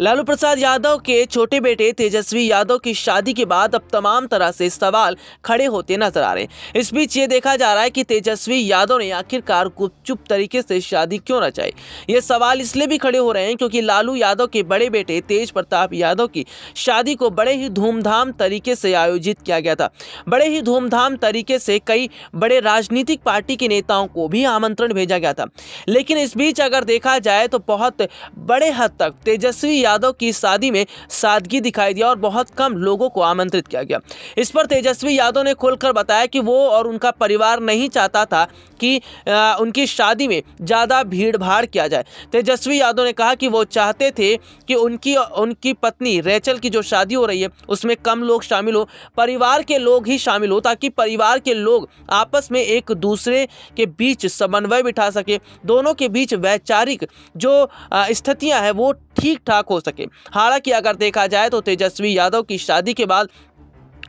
लालू प्रसाद यादव के छोटे बेटे तेजस्वी यादव की शादी के बाद अब तमाम तरह से सवाल खड़े होते नज़र आ रहे हैं। इस बीच ये देखा जा रहा है कि तेजस्वी यादव ने आखिरकार गुपचुप तरीके से शादी क्यों रचाई ये सवाल इसलिए भी खड़े हो रहे हैं क्योंकि लालू यादव के बड़े बेटे तेज प्रताप यादव की शादी को बड़े ही धूमधाम तरीके से आयोजित किया गया था। बड़े ही धूमधाम तरीके से कई बड़े राजनीतिक पार्टी के नेताओं को भी आमंत्रण भेजा गया था। लेकिन इस बीच अगर देखा जाए तो बहुत बड़े हद तक तेजस्वी यादव की शादी में सादगी दिखाई दिया और बहुत कम लोगों को आमंत्रित किया गया। इस पर तेजस्वी यादव ने खोलकर बताया कि वो और उनका परिवार नहीं चाहता था कि आ, उनकी शादी में ज़्यादा भीड़ भाड़ किया जाए। तेजस्वी यादव ने कहा कि वो चाहते थे कि उनकी उनकी पत्नी रेचल की जो शादी हो रही है उसमें कम लोग शामिल हो परिवार के लोग ही शामिल हो ताकि परिवार के लोग आपस में एक दूसरे के बीच समन्वय बिठा सके। दोनों के बीच वैचारिक जो स्थितियाँ हैं वो ठीक ठाक हो सके। हालाँकि अगर देखा जाए तो तेजस्वी यादव की शादी के बाद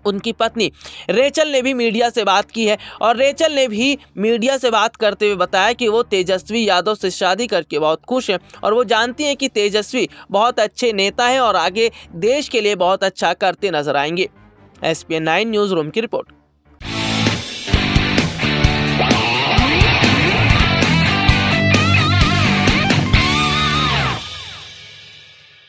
उनकी पत्नी रेचल ने भी मीडिया से बात की है और रेचल ने भी मीडिया से बात करते हुए बताया कि वो तेजस्वी यादव से शादी करके बहुत खुश हैं और वो जानती हैं कि तेजस्वी बहुत अच्छे नेता हैं और आगे देश के लिए बहुत अच्छा करते नज़र आएँगे। एस पी न्यूज़ रूम की रिपोर्ट।